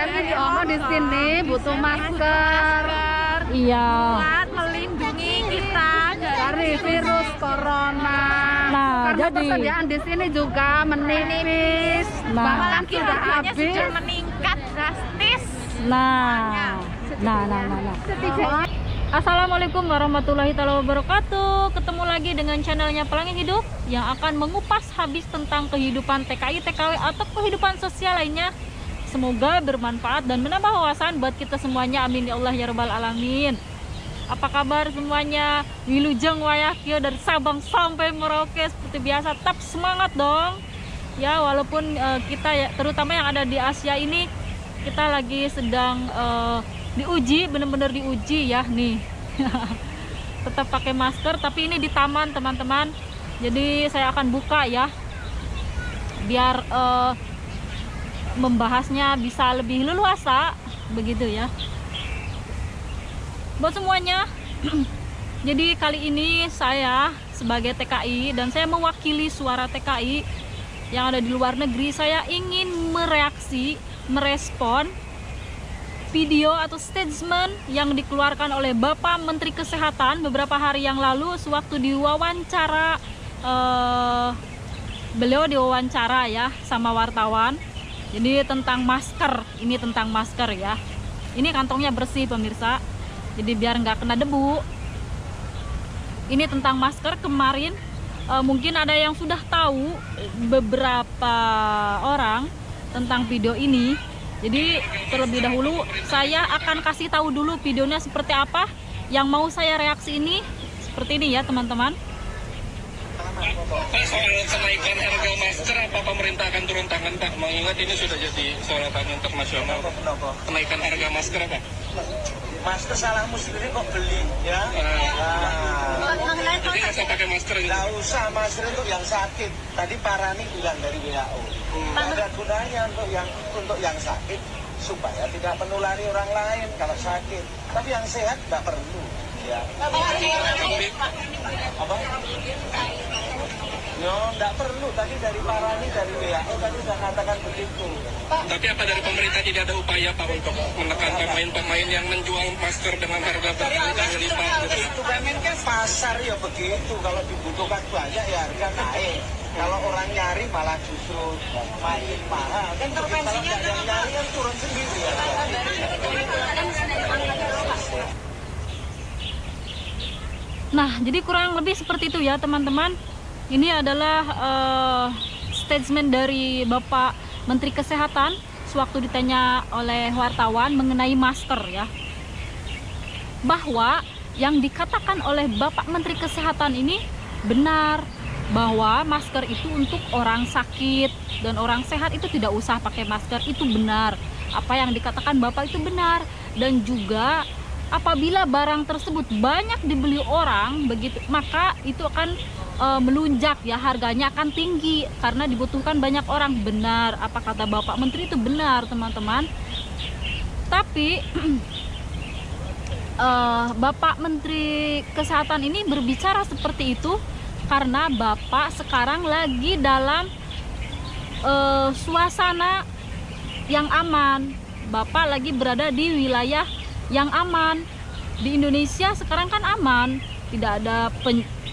ini Oma di sini butuh masker. Iya. buat melindungi kita Dari virus corona. Nah, Karena jadi- persediaan di sini juga menipis. Nah. Bahkan sudah habis. sudah meningkat drastis. Nah. Nah, nah, nah, nah. Assalamualaikum warahmatullahi taala wabarakatuh. Ketemu lagi dengan channelnya Pelangi Hidup yang akan mengupas habis tentang kehidupan TKI, TKW atau kehidupan sosial lainnya. Semoga bermanfaat dan menambah wawasan buat kita semuanya. Amin ya Allah ya rabbal alamin. Apa kabar semuanya? Wilujeng Wayakyo dari Sabang sampai Merauke seperti biasa. Tetap semangat dong. Ya walaupun eh, kita ya terutama yang ada di Asia ini kita lagi sedang eh, diuji, bener-bener diuji ya nih. Tetap pakai masker, tapi ini di taman teman-teman. Jadi saya akan buka ya, biar eh, membahasnya bisa lebih leluasa, begitu ya. Buat semuanya, jadi kali ini saya sebagai TKI dan saya mewakili suara TKI yang ada di luar negeri, saya ingin mereaksi, merespon video atau statement yang dikeluarkan oleh Bapak Menteri Kesehatan beberapa hari yang lalu sewaktu diwawancara eh, beliau diwawancara ya sama wartawan. Jadi tentang masker, ini tentang masker ya. Ini kantongnya bersih pemirsa. Jadi biar nggak kena debu. Ini tentang masker kemarin eh, mungkin ada yang sudah tahu beberapa orang tentang video ini. Jadi terlebih dahulu saya akan kasih tahu dulu videonya seperti apa. Yang mau saya reaksi ini seperti ini ya teman-teman. Pak soal kenaikan harga masker apa pemerintah akan turun tangan Pak? Mengingat ini sudah jadi sorotan internasional. Kenaikan harga masker apa? masker salahmu sendiri kok beli ya? Nah, nah, jadi nggak usah pakai masker gitu. nggak usah masker untuk yang sakit. Tadi Parani bilang dari WHO ada gunanya untuk yang untuk yang sakit supaya tidak menulari orang lain kalau sakit. Tapi yang sehat nggak perlu ya. Apa Yo, nggak perlu. Tadi dari Parani, dari WHO tadi sudah katakan begitu. Tapi apa dari pemerintah tidak ada upaya Pak untuk menekan pemain-pemain yang menjual masker dengan harga berlipat gitu? Itu kan kan pasar ya begitu. Kalau dibutuhkan banyak ya harga naik. Kalau orang nyari malah justru makin mahal. Kan Intervensinya kalau yang nyari kan turun sendiri ya. Nah, jadi kurang lebih seperti itu ya teman-teman. Ini adalah eh, statement dari Bapak Menteri Kesehatan sewaktu ditanya oleh wartawan mengenai masker ya. Bahwa yang dikatakan oleh Bapak Menteri Kesehatan ini benar bahwa masker itu untuk orang sakit dan orang sehat itu tidak usah pakai masker itu benar. Apa yang dikatakan Bapak itu benar dan juga apabila barang tersebut banyak dibeli orang begitu maka itu akan e, melunjak ya harganya akan tinggi karena dibutuhkan banyak orang benar apa kata Bapak Menteri itu benar teman-teman tapi eh, Bapak Menteri Kesehatan ini berbicara seperti itu karena Bapak sekarang lagi dalam eh, suasana yang aman. Bapak lagi berada di wilayah yang aman. Di Indonesia sekarang kan aman, tidak ada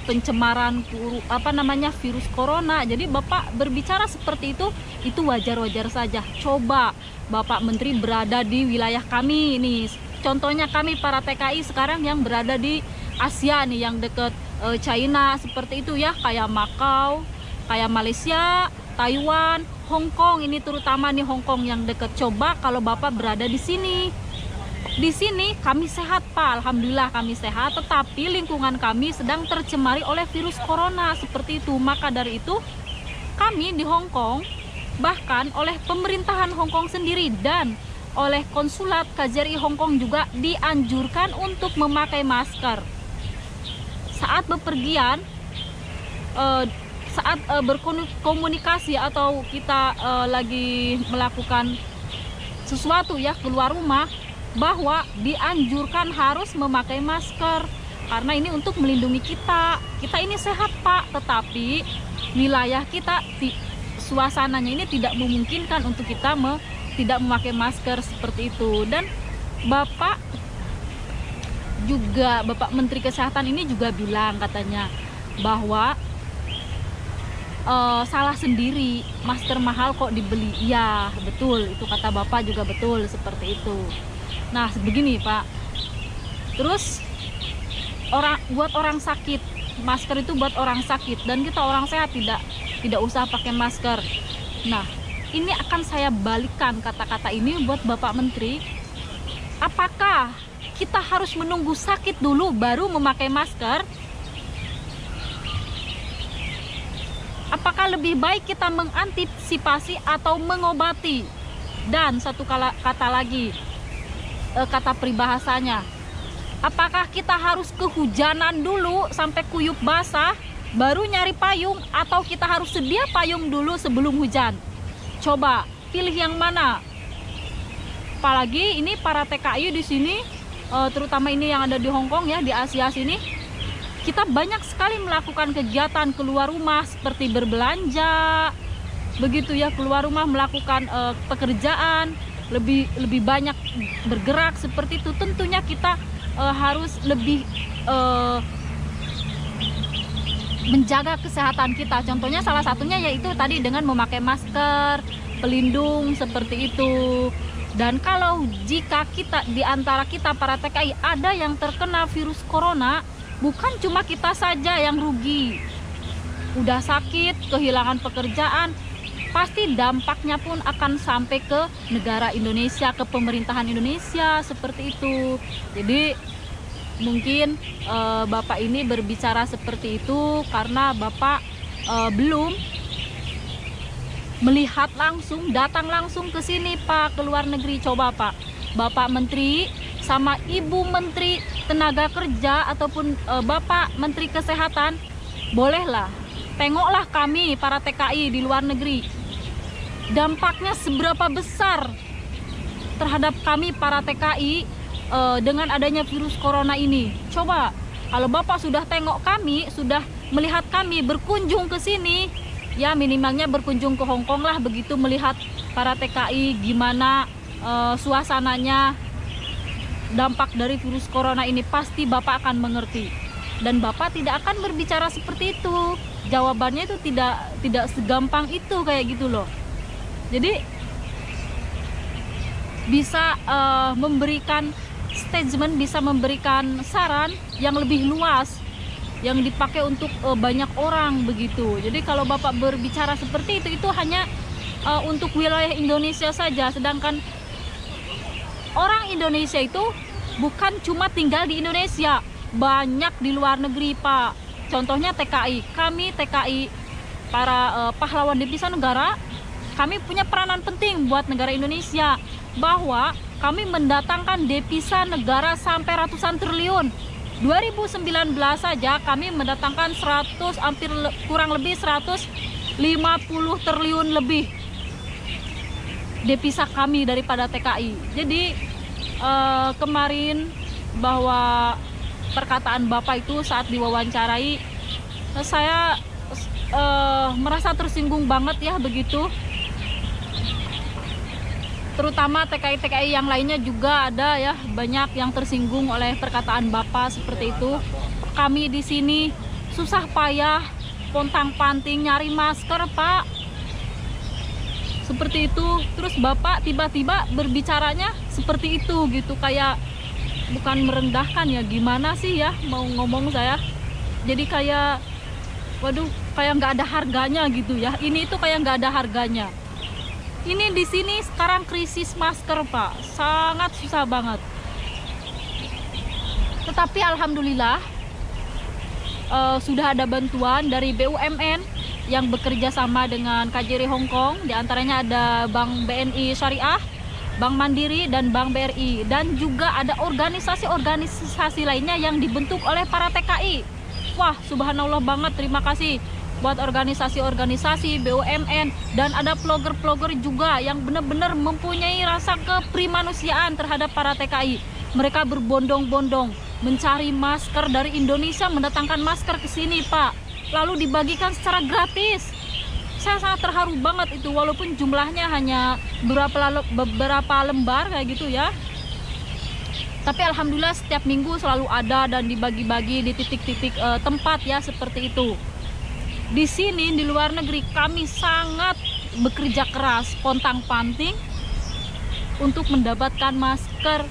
pencemaran apa namanya virus corona. Jadi Bapak berbicara seperti itu itu wajar-wajar saja. Coba Bapak Menteri berada di wilayah kami ini. Contohnya kami para TKI sekarang yang berada di Asia nih yang deket eh, China seperti itu ya, kayak Makau, kayak Malaysia, Taiwan, Hong Kong ini terutama nih Hong Kong yang deket. Coba kalau Bapak berada di sini. Di sini kami sehat Pak, Alhamdulillah kami sehat, tetapi lingkungan kami sedang tercemari oleh virus corona seperti itu. Maka dari itu kami di Hong Kong bahkan oleh pemerintahan Hong Kong sendiri dan oleh konsulat KJRI Hong Kong juga dianjurkan untuk memakai masker. Saat bepergian eh, saat eh, berkomunikasi atau kita eh, lagi melakukan sesuatu ya keluar rumah bahwa dianjurkan harus memakai masker. Karena ini untuk melindungi kita. Kita ini sehat Pak, tetapi wilayah kita suasananya ini tidak memungkinkan untuk kita me- tidak memakai masker seperti itu. Dan Bapak juga Bapak Menteri Kesehatan ini juga bilang katanya bahwa eh, salah sendiri masker mahal kok dibeli. Iya betul. Itu kata Bapak juga betul seperti itu nah begini Pak terus orang buat orang sakit masker itu buat orang sakit dan kita orang sehat tidak tidak usah pakai masker nah ini akan saya balikan kata-kata ini buat Bapak Menteri apakah kita harus menunggu sakit dulu baru memakai masker? Apakah lebih baik kita mengantisipasi atau mengobati? Dan satu kata lagi, eh, kata peribahasanya, apakah kita harus kehujanan dulu sampai kuyup basah, baru nyari payung, atau kita harus sedia payung dulu sebelum hujan? Coba pilih yang mana? Apalagi ini para TKI di sini eh, terutama ini yang ada di Hong Kong ya di Asia sini kita banyak sekali melakukan kegiatan keluar rumah seperti berbelanja begitu ya keluar rumah melakukan eh, pekerjaan lebih lebih banyak bergerak seperti itu. Tentunya kita eh, harus lebih eh, menjaga kesehatan kita. Contohnya salah satunya yaitu tadi dengan memakai masker pelindung seperti itu. Dan kalau jika kita di antara kita para TKI ada yang terkena virus corona, bukan cuma kita saja yang rugi. Udah sakit, kehilangan pekerjaan, pasti dampaknya pun akan sampai ke negara Indonesia, ke pemerintahan Indonesia seperti itu. Jadi mungkin eh, Bapak ini berbicara seperti itu karena Bapak eh, belum melihat langsung, datang langsung ke sini Pak, ke luar negeri. Coba Pak, Bapak Menteri sama Ibu Menteri Tenaga Kerja ataupun e, Bapak Menteri Kesehatan, bolehlah tengoklah kami para TKI di luar negeri. Dampaknya seberapa besar terhadap kami para TKI e, dengan adanya virus corona ini. Coba kalau Bapak sudah tengok kami, sudah melihat kami berkunjung ke sini, ya minimalnya berkunjung ke Hong Kong lah begitu melihat para TKI gimana eh, suasananya. Dampak dari virus corona ini pasti Bapak akan mengerti. Dan Bapak tidak akan berbicara seperti itu. Jawabannya itu tidak tidak segampang itu kayak gitu loh jadi bisa eh, memberikan statement bisa memberikan saran yang lebih luas yang dipakai untuk uh, banyak orang begitu. Jadi kalau Bapak berbicara seperti itu itu hanya uh, untuk wilayah Indonesia saja sedangkan orang Indonesia itu bukan cuma tinggal di Indonesia, banyak di luar negeri, Pak. Contohnya TKI. Kami TKI para uh, pahlawan devisa negara, kami punya peranan penting buat negara Indonesia bahwa kami mendatangkan devisa negara sampai ratusan triliun 2019 saja kami mendatangkan 100 hampir kurang lebih 150 triliun lebih devisa kami daripada TKI. Jadi eh, kemarin bahwa perkataan Bapak itu saat diwawancarai saya eh, merasa tersinggung banget ya begitu terutama TKI-TKI yang lainnya juga ada ya banyak yang tersinggung oleh perkataan Bapak seperti itu. Kami di sini susah payah pontang-panting nyari masker, Pak. Seperti itu. Terus Bapak tiba-tiba berbicaranya seperti itu gitu kayak bukan merendahkan ya gimana sih ya mau ngomong saya. Jadi kayak waduh kayak nggak ada harganya gitu ya. Ini itu kayak nggak ada harganya ini di sini sekarang krisis masker pak. Sangat susah banget. Tetapi alhamdulillah uh, sudah ada bantuan dari BUMN yang bekerja sama dengan KJRI Hong Kong. Di antaranya ada Bank BNI Syariah Bank Mandiri dan Bank BRI dan juga ada organisasi-organisasi lainnya yang dibentuk oleh para TKI wah subhanallah banget. Terima kasih buat organisasi-organisasi BUMN dan ada vlogger-vlogger juga yang benar-benar mempunyai rasa keprimanusiaan terhadap para TKI. Mereka berbondong-bondong mencari masker dari Indonesia, mendatangkan masker ke sini, Pak. Lalu dibagikan secara gratis. saya sangat terharu banget itu walaupun jumlahnya hanya beberapa beberapa lembar kayak gitu ya tapi alhamdulillah setiap minggu selalu ada dan dibagi-bagi di titik-titik eh, tempat ya seperti itu di sini di luar negeri kami sangat bekerja keras pontang-panting untuk mendapatkan masker.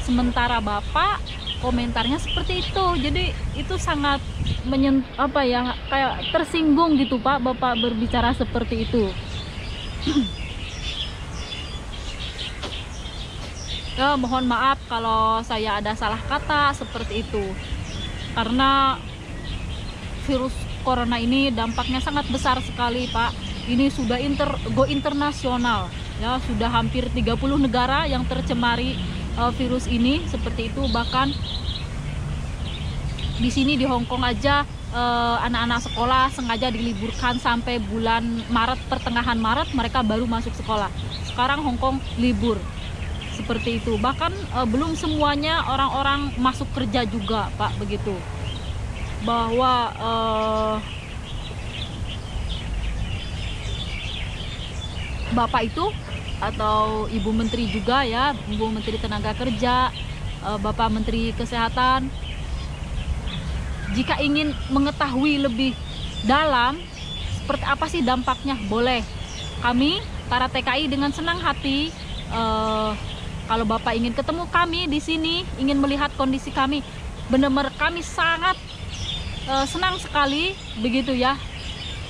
Sementara bapak komentarnya seperti itu. Jadi itu sangat menyen apa ya kayak tersinggung gitu pak bapak berbicara seperti itu. Ya mohon maaf kalau saya ada salah kata seperti itu. Karena virus corona ini dampaknya sangat besar sekali pak. Ini sudah inter go internasional. Ya sudah hampir 30 negara yang tercemari uh, virus ini. Seperti itu bahkan di sini di Hong Kong aja uh, anak-anak sekolah sengaja diliburkan sampai bulan Maret pertengahan Maret mereka baru masuk sekolah. Sekarang Hong Kong libur. Seperti itu. Bahkan uh, belum semuanya orang-orang masuk kerja juga Pak begitu bahwa uh, Bapak itu atau Ibu Menteri juga ya, Ibu Menteri Tenaga Kerja, eh, Bapak Menteri Kesehatan. Jika ingin mengetahui lebih dalam seperti apa sih dampaknya, boleh. Kami para TKI dengan senang hati eh, kalau Bapak ingin ketemu kami di sini, ingin melihat kondisi kami, benar-benar kami sangat eh, senang sekali begitu ya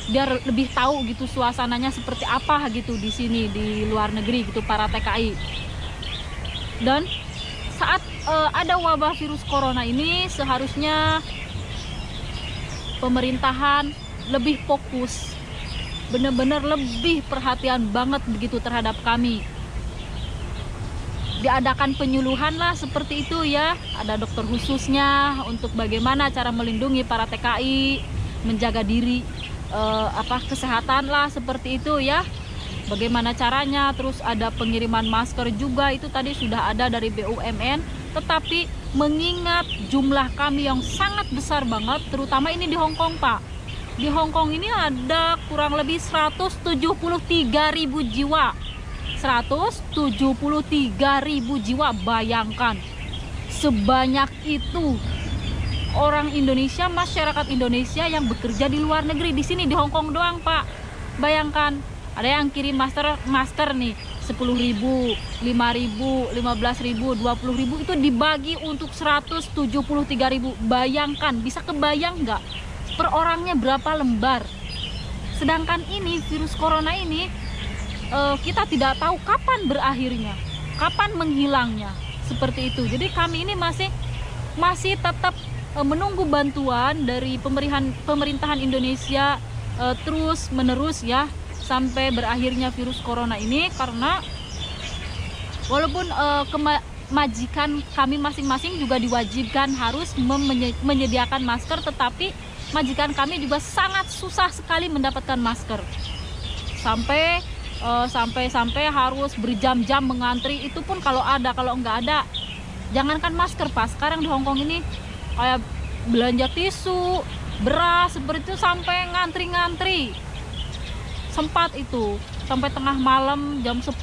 biar lebih tahu gitu suasananya seperti apa gitu di sini di luar negeri gitu para TKI. Dan saat eh, ada wabah virus corona ini seharusnya pemerintahan lebih fokus, benar-benar lebih perhatian banget begitu terhadap kami. Diadakan penyuluhan lah seperti itu ya, ada dokter khususnya untuk bagaimana cara melindungi para TKI, menjaga diri eh, apa kesehatan lah seperti itu ya. Bagaimana caranya terus ada pengiriman masker juga itu tadi sudah ada dari BUMN tetapi mengingat jumlah kami yang sangat besar banget terutama ini di Hong Kong Pak. Di Hong Kong ini ada kurang lebih 173.000 jiwa 173.000 jiwa bayangkan sebanyak itu orang Indonesia, masyarakat Indonesia yang bekerja di luar negeri di sini di Hong Kong doang, Pak. Bayangkan, ada yang kirim master masker nih 10.000, 5.000, 15.000, 20.000 itu dibagi untuk 173.000. Bayangkan, bisa kebayang nggak per orangnya berapa lembar? Sedangkan ini virus corona ini eh, kita tidak tahu kapan berakhirnya, kapan menghilangnya. Seperti itu. Jadi kami ini masih masih tetap eh, menunggu bantuan dari pemerintahan pemerintahan Indonesia eh, terus menerus ya sampai berakhirnya virus corona ini karena walaupun kema- majikan kami masing-masing juga diwajibkan harus menyediakan masker tetapi majikan kami juga sangat susah sekali mendapatkan masker sampai eh, sampai sampai harus berjam-jam mengantri. Itu pun kalau ada kalau nggak ada jangankan masker pas sekarang di Hongkong ini kayak belanja tisu beras seperti itu sampai ngantri-ngantri. Sempat itu sampai tengah malam jam 10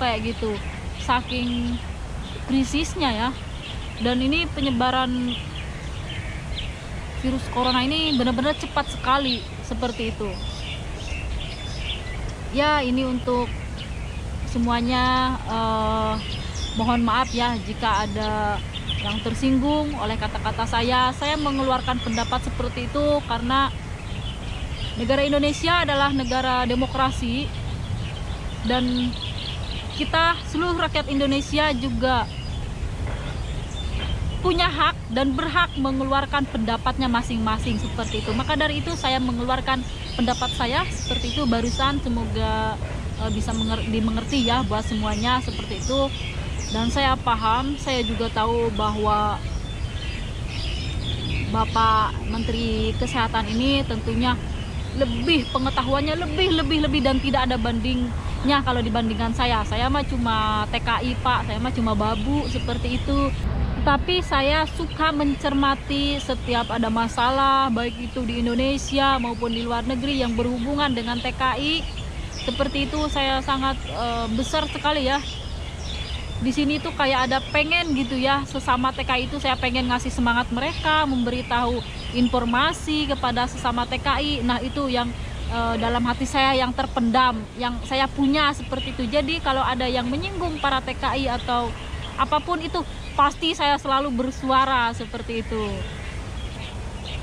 kayak gitu. Saking krisisnya ya. Dan ini penyebaran virus corona ini benar-benar cepat sekali seperti itu ya ini untuk semuanya eh, mohon maaf ya jika ada yang tersinggung oleh kata-kata saya saya mengeluarkan pendapat seperti itu karena negara Indonesia adalah negara demokrasi dan kita seluruh rakyat Indonesia juga punya hak dan berhak mengeluarkan pendapatnya masing-masing seperti itu. Maka dari itu saya mengeluarkan pendapat saya seperti itu. Barusan semoga eh, bisa menger- dimengerti ya buat semuanya seperti itu. Dan saya paham, saya juga tahu bahwa Bapak Menteri Kesehatan ini tentunya lebih pengetahuannya lebih lebih lebih dan tidak ada banding nya kalau dibandingkan saya. Saya mah cuma TKI pak. Saya mah cuma babu seperti itu tapi saya suka mencermati setiap ada masalah baik itu di Indonesia maupun di luar negeri yang berhubungan dengan TKI seperti itu saya sangat eh, besar sekali ya. Di sini tuh kayak ada pengen gitu ya sesama TKI itu saya pengen ngasih semangat mereka memberitahu informasi kepada sesama TKI nah itu yang eh, dalam hati saya yang terpendam yang saya punya seperti itu. Jadi kalau ada yang menyinggung para TKI atau apa pun itu pasti saya selalu bersuara seperti itu.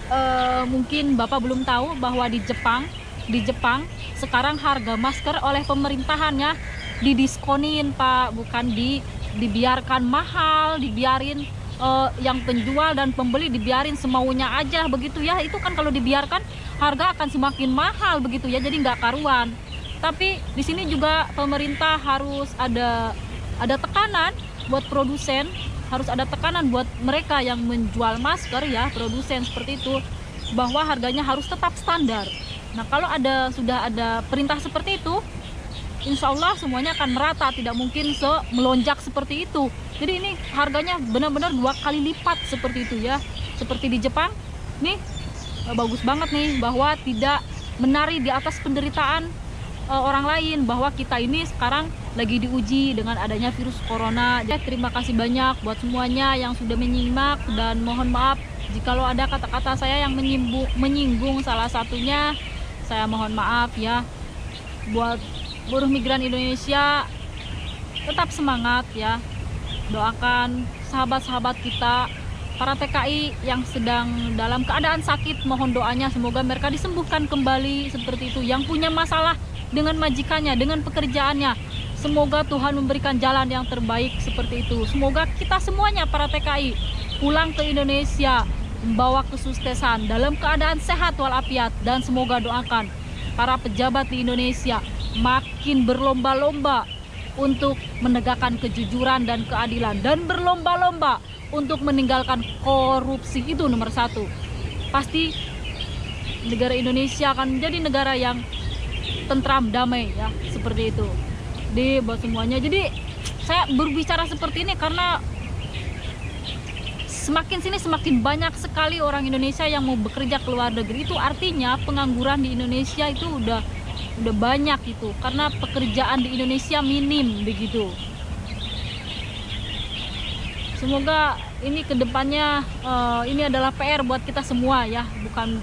Eh, mungkin Bapak belum tahu bahwa di Jepang di Jepang sekarang harga masker oleh pemerintahannya didiskonin Pak. Bukan di dibiarkan mahal dibiarin eh, yang penjual dan pembeli dibiarin semaunya aja begitu ya. Itu kan kalau dibiarkan harga akan semakin mahal begitu ya. Jadi nggak karuan. Tapi di sini juga pemerintah harus ada ada tekanan buat produsen harus ada tekanan buat mereka yang menjual masker ya produsen seperti itu bahwa harganya harus tetap standar. Nah kalau ada sudah ada perintah seperti itu insya Allah semuanya akan merata tidak mungkin se melonjak seperti itu. Jadi ini harganya benar-benar dua kali lipat seperti itu ya. Seperti di Jepang nih eh, bagus banget nih bahwa tidak menari di atas penderitaan eh, orang lain bahwa kita ini sekarang lagi diuji dengan adanya virus corona. Jadi terima kasih banyak buat semuanya yang sudah menyimak dan mohon maaf jikalau ada kata-kata saya yang menyinggung, menyinggung salah satunya saya mohon maaf ya. Buat buruh migran Indonesia tetap semangat ya. Doakan sahabat-sahabat kita para TKI yang sedang dalam keadaan sakit mohon doanya semoga mereka disembuhkan kembali seperti itu yang punya masalah dengan majikannya dengan pekerjaannya. Semoga Tuhan memberikan jalan yang terbaik seperti itu. Semoga kita semuanya para TKI pulang ke Indonesia membawa kesuksesan dalam keadaan sehat walafiat. Dan semoga doakan para pejabat di Indonesia makin berlomba-lomba untuk menegakkan kejujuran dan keadilan. Dan berlomba-lomba untuk meninggalkan korupsi itu nomor satu. Pasti negara Indonesia akan menjadi negara yang tentram damai ya seperti itu. Di buat semuanya. Jadi saya berbicara seperti ini karena semakin sini semakin banyak sekali orang Indonesia yang mau bekerja ke luar negeri. Itu artinya pengangguran di Indonesia itu udah udah banyak itu karena pekerjaan di Indonesia minim begitu. Semoga ini ke depannya eh, ini adalah PR buat kita semua ya. Bukan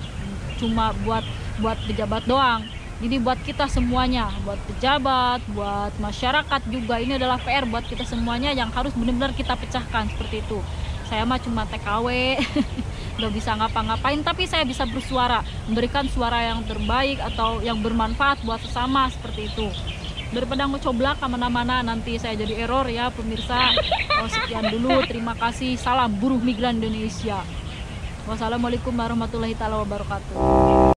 cuma buat buat pejabat doang jadi buat kita semuanya buat pejabat buat masyarakat juga ini adalah PR buat kita semuanya yang harus benar-benar kita pecahkan seperti itu. Saya mah cuma TKW nggak bisa ngapa-ngapain tapi saya bisa bersuara memberikan suara yang terbaik atau yang bermanfaat buat sesama seperti itu. Daripada ngecoblak ke mana-mana nanti saya jadi error ya pemirsa. Oh, sekian dulu terima kasih. Salam buruh migran Indonesia. Wassalamualaikum warahmatullahi taala wabarakatuh